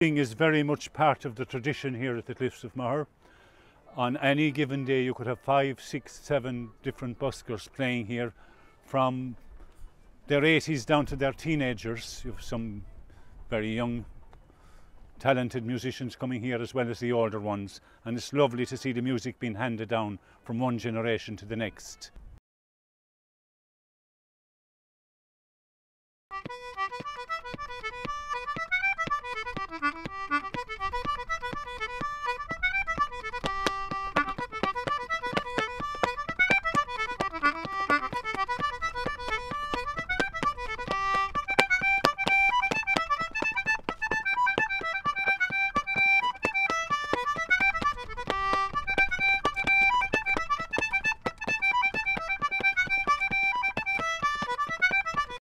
is very much part of the tradition here at the Cliffs of Moher. On any given day, you could have five, six, seven different buskers playing here from their 80s down to their teenagers. You have some very young, talented musicians coming here as well as the older ones. And it's lovely to see the music being handed down from one generation to the next.